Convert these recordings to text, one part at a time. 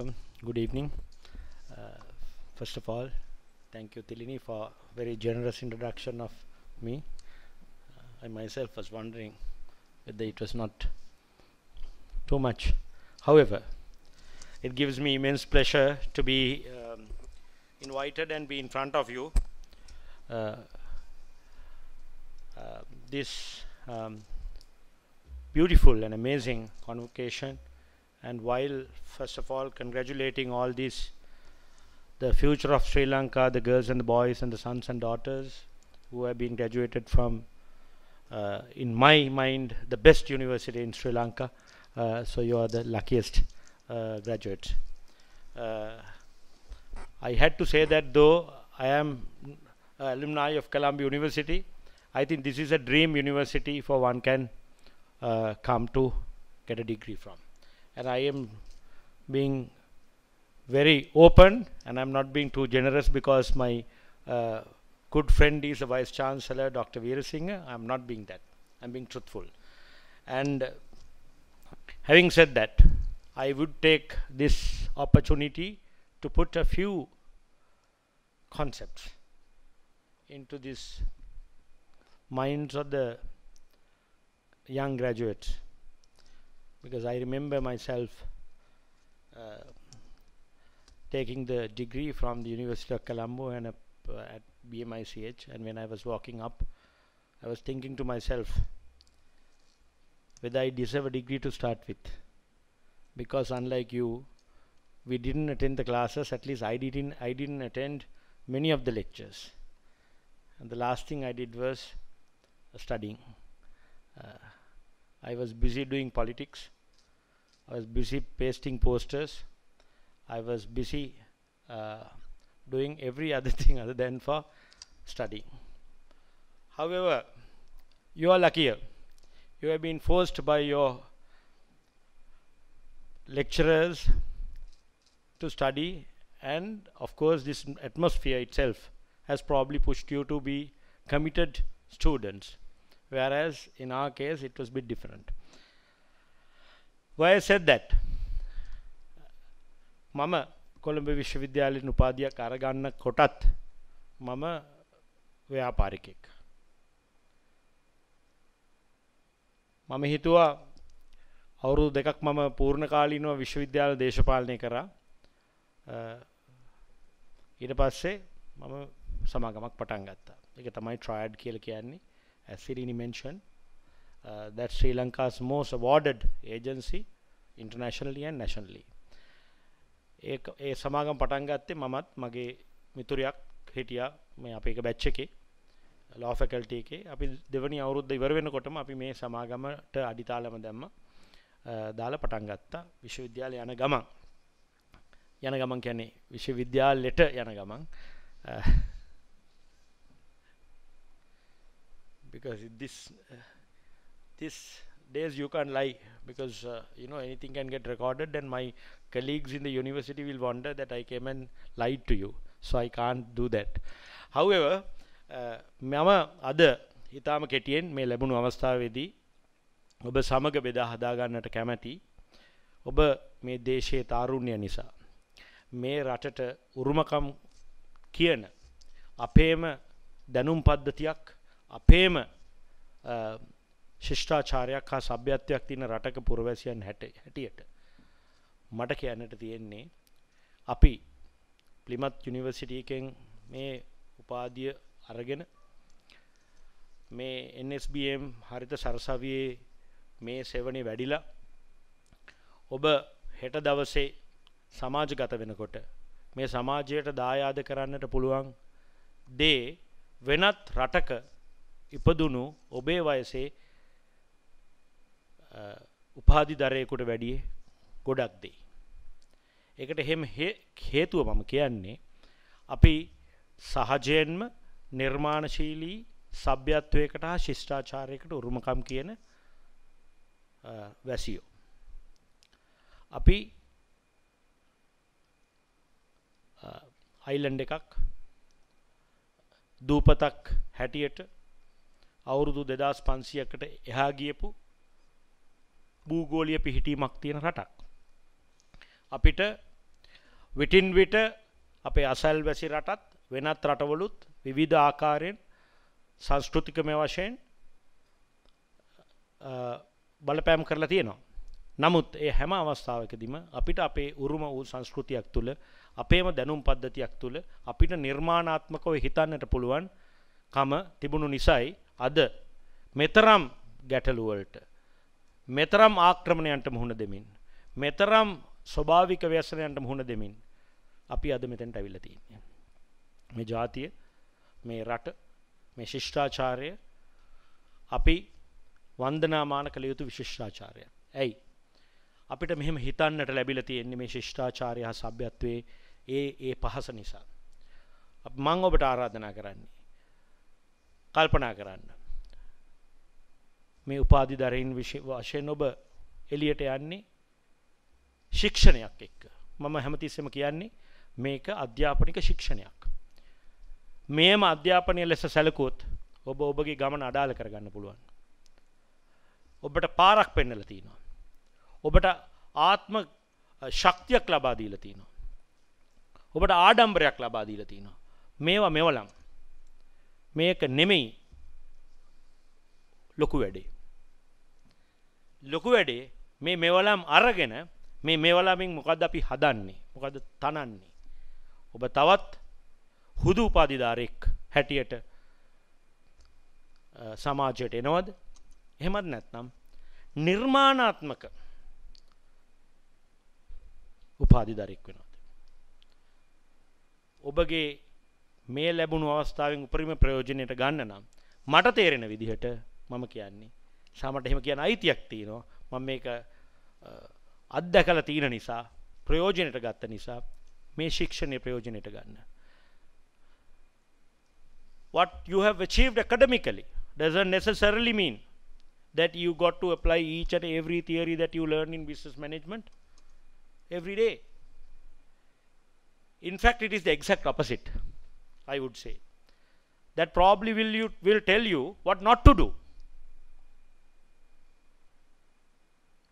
Vanakkam. Good evening. Uh, first of all, thank you, Tilini, for very generous introduction of me. Uh, I myself was wondering whether it was not too much. However, it gives me immense pleasure to be um, invited and be in front of you. Uh, uh, this um, beautiful and amazing convocation and while first of all congratulating all these the future of Sri Lanka, the girls and the boys and the sons and daughters who have been graduated from uh, in my mind the best university in Sri Lanka uh, so you are the luckiest uh, graduates. Uh, I had to say that though I am alumni of Columbia University I think this is a dream university for one can uh, come to get a degree from and I am being very open and I'm not being too generous because my uh, good friend is the Vice Chancellor Dr. Veerasinghe. I'm not being that. I'm being truthful. And having said that, I would take this opportunity to put a few concepts into this minds of the young graduates because I remember myself uh, taking the degree from the University of Colombo and uh, at BMICH and when I was walking up I was thinking to myself whether I deserve a degree to start with. Because unlike you we didn't attend the classes at least I didn't I didn't attend many of the lectures. And the last thing I did was studying. Uh, I was busy doing politics. I was busy pasting posters. I was busy uh, doing every other thing other than for studying. However, you are luckier. You have been forced by your lecturers to study and of course this atmosphere itself has probably pushed you to be committed students whereas in our case it was a bit different. Why I said that? මම කොළඹ විශ්වවිද්‍යාලයෙන් උපාධියක් අරගන්න කොටත් මම ව්‍යාපාරිකෙක්. මම හිතුවා අවුරුදු දෙකක් මම පූර්ණ කාලීනව විශ්වවිද්‍යාල දේශපාලනය කරා ඊට පස්සේ මම සමාගමක් පටන් ගත්තා එක තමයි ට්‍රයිඩ් කියල කියන්නේ as Sirini mentioned, uh, that's Sri Lanka's most awarded agency internationally and nationally. ඒ ඒ සමාගම් පටන් ගත්තේ මමත් මගේ මිතුරයක් හිටියා මේ අපේ එක බැච් එකේ ලෝ ෆැකල්ටි එකේ. අපි දෙවනි අවුරුද්ද ඉවර වෙනකොටම අපි මේ සමාගමට අඩිතාලම දැම්ම uh, දාලා පටන් ගත්තා විශ්වවිද්‍යාලය යන ගමන්. යන ගමන් කියන්නේ විශ්වවිද්‍යාලෙට යන ගමන්. Uh, because this uh, this days you can't lie because uh, you know anything can get recorded and my colleagues in the university will wonder that I came and lied to you. So I can't do that. However uh, මම අද හිතාම කෙටියෙන් මේ ලැබුණු අවස්ථාවේදී ඔබ සමග බෙදා හදාගන්නට කැමැති ඔබ මේ දේශයේ තාරුණ්‍ය නිසා මේ රටට උරුමකම් කියන අපේම දැනුම් පද්ධතියක් අපේම ශිෂ්ඨාචාරයක් හා සභ්‍යත්වයක් තියෙන රටක පුරවැසියන් හැට හැටියට. මට කියන්නට තියෙන්නේ අපි ප්ලිමත් යුනිවර්සිටියකෙන් මේ උපාධිය අරගෙන මේ NSBM හරිත සරසවියේ මේ සෙවනේ වැඩිලා ඔබ හෙට දවසේ සමාජගත වෙනකොට මේ සමාජයට දායාද කරන්නට පුළුවන් දේ වෙනත් රටක ඉපදුණු ඔබේ වයසේ උපාධි දරයකුට වැඩිය ගොඩක් දෙයි. එකට එහෙම හේතුව මම කියන්නේ අපි සහජයෙන්ම නිර්මාණශීලී සභ්‍යත්වයකට හා ශිෂ්ඨාචාරයකට උරුමකම් කියන වැසියෝ. අපි අයිලන්ඩ එකක් දූපතක් හැටියට අවුරුදු දෙදස් පන්සියකට එහා ගියපු භූගෝලිය පිහිටීමක් තියෙන රටක්. අපිට විටින් විට අපේ අසැල් වැසි රටත් වෙනත් රටවලුත් විවිධ ආකාරයෙන් සංස්කෘතිකමය වශයෙන් බලපෑම් කරලා තියෙනවා. නමුත් ඒ හැම අවස්ථාවකදීම අපිට අපේ උරුම වූ සංස්කෘතියක් තුළ අපේම දැනුම් පද්ධතියක් තුළ අපිට නිර්මාණාත්මකව හිතන්නට පුළුවන් කම තිබුණු නිසයි අද මෙතරම් ගැටලුවලට මෙතරම් ආක්‍රමණයන්ට මුහුණ දෙමින් මෙතරම් ස්වභාවික ව්‍යසනයන්ට මුහුණ දෙමින් අපි අද මෙතැන්ට ඇවිල්ල තියන්නේ. මේ ජාතිය මේ රට මේ ශිෂ්ඨාචාරය අපි වන්දනාමාන කළ යුතු විශිෂ්ඨාචාරය ඇයි? අපිට මෙහෙම හිතන්නට ලැබිල තියෙන්නේ මේ ශිෂ්ඨාචාරය හා සභ්‍යත්වයේ ඒ ඒ පහස නිසා. මං ඔබට ආරාධනා කරන්නේ කල්පනා කරන්න. මේ උපාධිධරයින් වශයෙන් ඔබ එලියට යන්නේ ශික්ෂණයක් එක්ක. මම හැමතිස්සම කියන්නේ මේක අධ්‍යාපනික ශික්ෂණයක්. මේම අධ්‍යාපනය ලෙස සැලකුවොත් ඔබ ඔබගේ ගමන අඩාල කරගන්න පුළුවන්. ඔබට පාරක් පෙන්නල තියෙනවා ඔබට ආත්ම ශක්තියක් ලබා දීල තියෙනවා ඔබට ආඩම්බරයක් ලබා දීල තියෙනවා මේවා මෙවලම්. මේක නෙමෙයි. ලොකු වැඩේ. ලොකු වැඩේ මේ මෙවලම් අරගෙන මේ මෙවලමින් මොකද අපි හදන්නේ? මොකද තනන්නේ? ඔබ තවත් හුදු උපාධිධාරෙක් හැටියට සමාජයට එනවද? එහෙමත් නැත්නම් නිර්මාණාත්මක උපාධිධරෙක් වෙනවාද? ඔබගේ මේ ලැබුණු අවස්ථාවෙන් උපරිම ප්‍රයෝජනයට ගන්න නම් මට තේරෙන විදිහට මම කියන්නේ සාමට එහෙම කියන අයිතියක් තියෙනවා. මම මේක අත්දැකලා තියෙන නිසා ප්‍රයෝජනයට ගත්ත නිසා මේ ශික්ෂණය ප්‍රයෝජනයට ගන්න. What you have achieved academically doesn't necessarily mean that you got to apply each and every theory that you learn in business management every day. In fact, it is the exact opposite, I would say. That probably will, you, will tell you what not to do.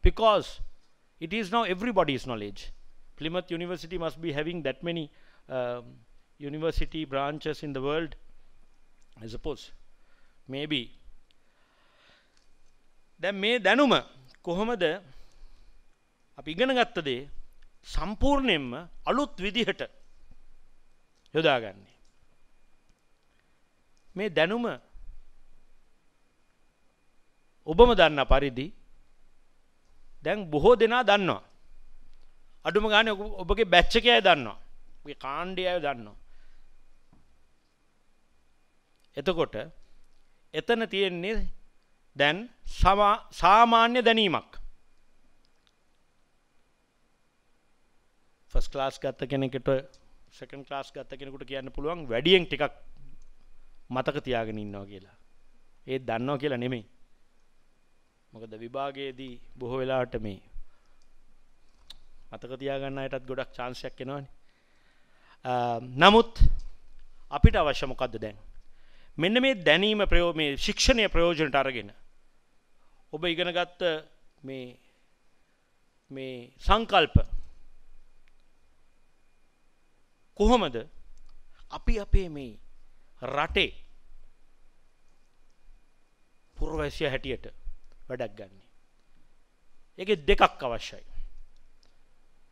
Because it is now everybody's knowledge. Plymouth University must be having that many um, university branches in the world, I suppose. Maybe දැන් මේ දැනුම කොහොමද අපි ඉගෙන ගත්ත දේ සම්පූර්ණයෙන්ම අලුත් විදිහට යොදාගන්නේ මේ දැනුම ඔබම දන්න පරිදි දැන් බොහෝ දෙනා දන්නවා. අඩුම ගානේ ඔබගේ බැච් එකේ අය දන්නවා. ඔබගේ කාණ්ඩයේ අය දන්නවා. එතකොට එතන තියෙන්නේ දැන් සාමාන්‍ය දැනීමක්. ෆස් ක්ලාස් ගත්ත කෙනෙකට සකන් ක්ලාස් ගත්ත කෙනෙකුට කියන්න පුළුවන් වැඩියෙන් ටිකක් මතක තියාගෙන ඉන්නවා කියලා. ඒත් දන්නවා කියලා නෙමෙයි. මොකද විභාගයේදී බොහෝ වෙලාවට මේ මතක තියාගන්න අයටත් ගොඩක් chance එකක් එනවනේ. නමුත් අපිට අවශ්‍ය මොකද්ද දැන්? මෙන්න මේ දැනීම ප්‍රයෝ මේ ශික්ෂණය ප්‍රයෝජනට අරගෙන ඔබ ඉගෙන ගත්ත මේ මේ සංකල්ප කොහොමද? අපි අපේ මේ රටේ පුරවැසිය හැටියට වැඩක් ගන්නේ. ඒක දෙකක් අවශ්‍යයි.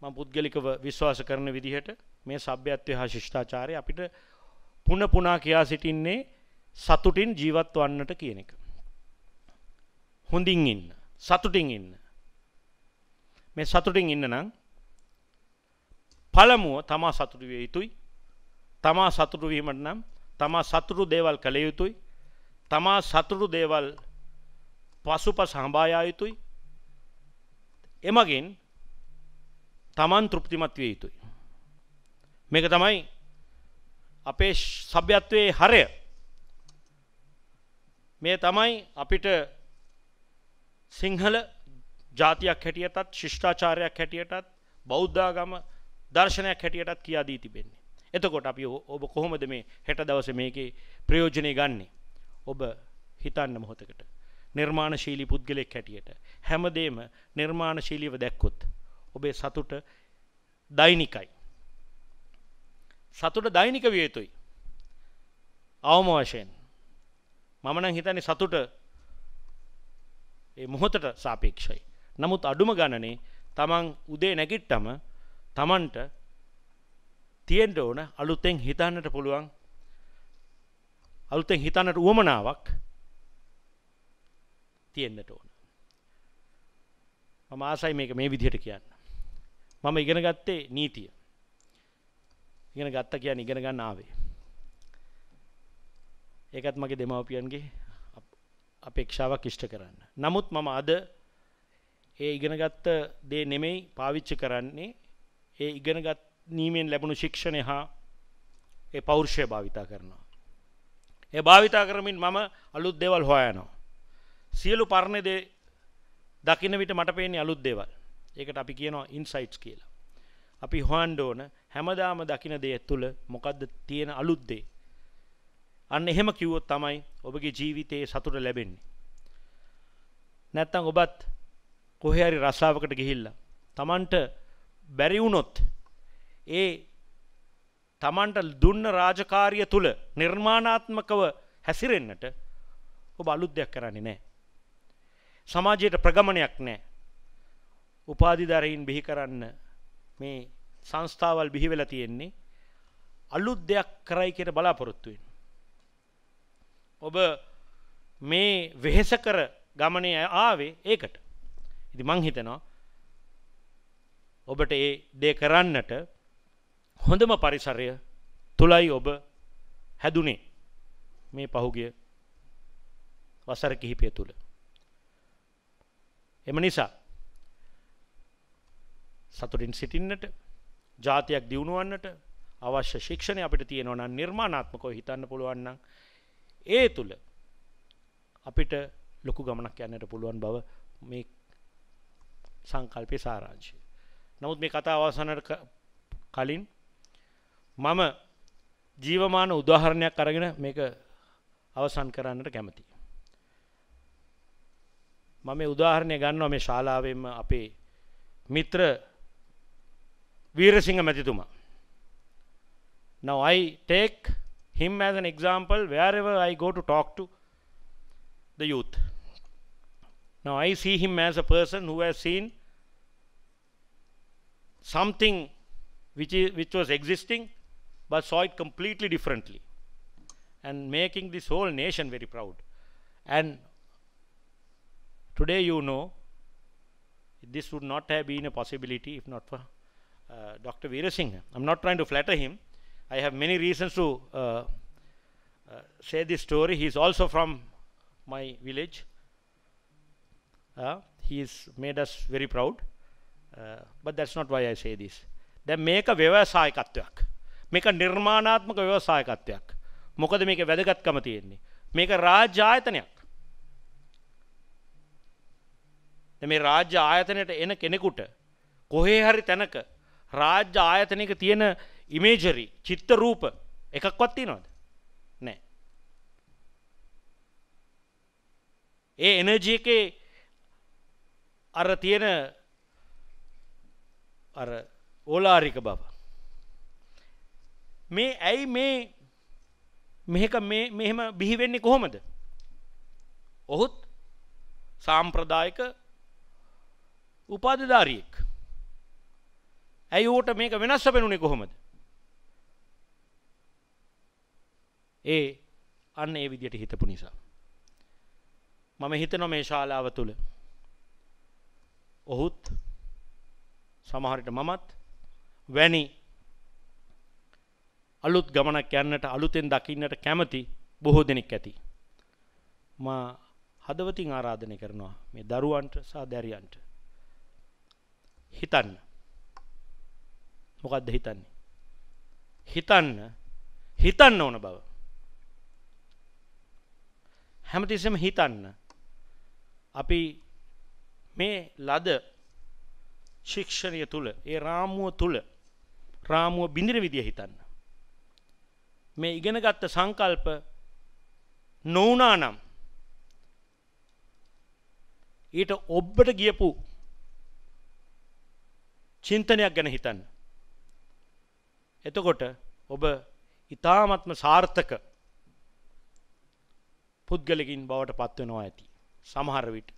මම පුද්ගලිකව විශ්වාස කරන විදිහට මේ සભ્યත්වය හා ශිෂ්ටාචාරය අපිට පුන පුනා කියා සිටින්නේ සතුටින් ජීවත් වන්නට කියන එක. හොඳින් ඉන්න සතුටින් ඉන්න මේ සතුටින් ඉන්න නම් පළමුුව තමා සතුටු විය යුතුයි තමා සතුටු වීමට නම් තමා සතුටු දේවල් කළ යුතුයි. තමා සතුටු දේවල් පසුප සහභායා යුතුයි. එමගින් තමන් තෘප්තිමත් විය යුතුයි. මේක තමයි අපේ සභ්‍යත්වයේ හරය. මේ තමයි අපිට සිංහල ජාතියක් හැටියටත් ශිෂ්ඨාචාරයක් හැටියටත් බෞද්ධාගම දර්ශනයක් හැටියටත් කියා දී තිබෙන්නේ. එතකොට අපි ඔබ කොහොමද මේ හෙට දවස මේකේ ප්‍රයෝජනය ගන්නේ. ඔබ හිතන්න මොහොතකට. නිර්මාණශීලී පුද්ගලෙක් හැටියට. හැමදේම නිර්මාණශීලීව දැක්කොත්. ඔබේ සතුට දෛනිකයි. සතුට දෛනික විය යුතුයි. අවම වශයෙන්. මම නම් හිතන්නේ සතුට ඒ මොහොතට සාපේක්ෂයි. නමුත් අඩුම ගණනේ තමන් උදේ නැගිට්ටම තමන්ට තියෙන්ට ඕන අලුත්තෙන් හිතන්නට පුළුවන් අලුතෙන් හිතන්නට උවමනාවක් තියෙන්න්නට ඕන. මම ආසයි මේක මේ විදිහට කියන්න. මම ඉගෙන ගත්තේ නීතිය. ඉගෙන ගත්ත කියන්න ඉගෙන ගන්න ආවේ. ඒකත් මගේ දෙමවපියන්ගේ අපේක්ෂාවක් ඉෂ්ට කරන්න. නමුත් මම අද ඒ ඉගෙනගත්ත දේ නෙමෙයි පාවිච්චි කරන්නේ ඒ ඉගෙනගත් නීමෙන් ලැබුණු ශික්ෂණය හා ඒ පෞරුෂය භාවිතා කරනවා. ඒ භාවිතා කරමින් මම අලුත් දේවල් හොයනවා. සියලු පරණ දේ දකින්න විට මට පේන්නේ අලුත් දේවල්. ඒකට අපි කියනවා ඉන්සයිට්ස් කියලා. අපි හොයන්න ඕන හැමදාම දකින දේ තුළ මොකද්ද තියෙන අලුත් දේ. අන්න එහෙම කිව්වොත් තමයි ඔබගේ ජීවිතයේ සතුට ලැබෙන්නේ. නැත්තම් ඔබත් කොහේ හරි රස්සාවකට ගිහිල්ලා Tamanට බැරි වුණොත් ඒ Tamanට දුන්න රාජකාරිය තුල නිර්මාණාත්මකව හැසිරෙන්නට ඔබ අලුත් දෙයක් කරන්නේ නැහැ. සමාජයට ප්‍රගමනයක් නැහැ. උපාධිධරයින් බිහි කරන්න මේ සංස්ථාවල් බිහි වෙලා තියෙන්නේ අලුත් දෙයක් කරයි කියලා බලාපොරොත්තු වෙන. ඔබ මේ වෙහෙස කර ගමනේ ආවේ ඒකට. ඉතින් මං හිතනවා ඔබට ඒ දේ කරන්නට හොඳම පරිසරය තුලයි ඔබ හැදුනේ මේ පහුගිය වසර කිහිපය තුල. එම නිසා සතුටින් සිටින්නට ජාතියක් දියුණුවන්නට අවශ්‍ය ශික්ෂණය අපිට තියෙනවා නම් නිර්මාණාත්මකව හිතන්න පුළුවන් නම් ඒ තුල අපිට ලොකු ගමනක් යන්නට පුළුවන් බව මේ සංකල්පය සාරාංශය. නමුත් මේ කතා අවසානට කලින් මම ජීවමාන උදාහරණයක් අරගෙන මේක අවසන් කරන්නට කැමති. මම උදාහරණය ගන්නවා මේ ශාලාවෙන්ම අපේ මිත්‍ර වීරසිංහ මැතිතුමා. Now I take him as an example wherever I go to talk to the youth. Now I see him as a person who has seen something which, is, which was existing but saw it completely differently and making this whole nation very proud. And today, you know, this would not have been a possibility if not for uh, Dr. veerasingh I'm not trying to flatter him. I have many reasons to uh, uh, say this story. He's also from my village. Uh, he's made us very proud. Uh, but that's not why I say this. They make a vyavasayikatvayak. මේක නිර්මාණාත්මක ව්‍යවසායකත්වයක්. මොකද මේක වැදගත්කම තියෙන්නේ. මේක රාජ්‍ය ආයතනයක්. මේ රාජ්‍ය ආයතනයට එන කෙනෙකුට කොහේ හරි තැනක රාජ්‍ය ආයතනයක තියෙන ඉමේජරි චිත්ත රූප එකක්වත් තියෙනවද? නැහැ. ඒ එනර්ජි එකේ අර තියෙන අර ඕලාරික බව. මේ ඇයි මේ මෙක මෙහෙම බිහිවෙන්නේ කොහොමද. ඔහුත් සාම්ප්‍රදායක උපාධධාරියෙක්. ඇයි ඕට මේක වෙනස්ස පෙනුනේ කොහොමද. ඒ අන්න ඒ විදියට හිතපු නිසා. මම හිතන මේ ශාලාව තුළ ඔහුත් සමහරට මමත් වැනි අලුත් ගමනක් යන්නට අලුතෙන් දකින්නට කැමති බොහෝ දෙනෙක් ඇති. මා හදවතින් ආරාධනය කරනවා මේ දරුවන්ට සහ දැරියන්ට. හිතන්න. මොකක්ද හිතන්නේ. හිතන්න හිතන්න ඕන බව. හැමතිස්සම හිතන්න. අපි මේ ලද ශික්ෂණය තුළ ඒ රාමුව තුළ රාමුව බිඳින විදිය හිතන්න. මේ ඉගෙනගත්ත සංකල්ප නොවනා නම් ඊට ඔබ්බට ගියපු චින්තනයක් ගැන හිතන්න. එතකොට ඔබ ඉතාමත්ම සාර්ථක පුද්ගලකින් බවට පත්වනවා ඇති. සමහර විට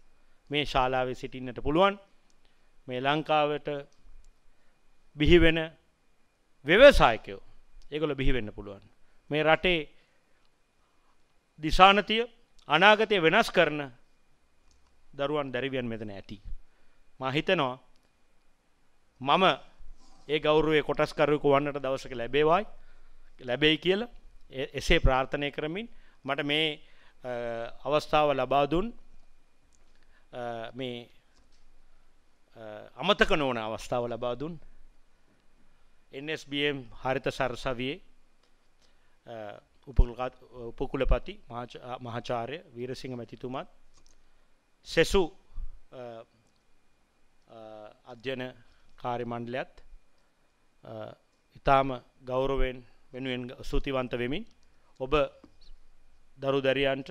මේ ශාලාවේ සිටින්නට පුළුවන් මේ ලංකාවට බිහිවෙන ව්‍යවසායකයෝ ඒගොල බිහිවෙන්න පුළුවන්. මේ රටේ දිසානතිය අනාගතය වෙනස් කරන දරුවන් දැරිවියන් මෙතන ඇති. මහිතනවා මම ඒ ගෞරුවේ කොටස්කරුවකු වන්නට දවසක ලැබේවායි ලැබෙයි කියල එසේ ප්‍රාර්ථනය කරමින් මට මේ අවස්ථාව ලබාදුන් මේ අමතක නොවන අවස්ථාව ලබාදුන් NSBM හරිත සරසවියේ උපකුලපති මහාචාරය වීරසිංහ මැතිතුමත් සෙසු අධ්‍යන කාර්යමණ්ඩලයත් ඉතාම ගෞරවෙන් වෙනුවෙන් සූතිවන්ත වෙමින් ඔබ දරු දැරියන්ට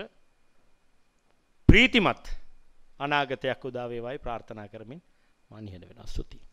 ප්‍රීතිමත් අනාගතයක් උදාවේවයි ප්‍රාර්ථනා කරමින් මනිහට වෙන ස්තුතියි.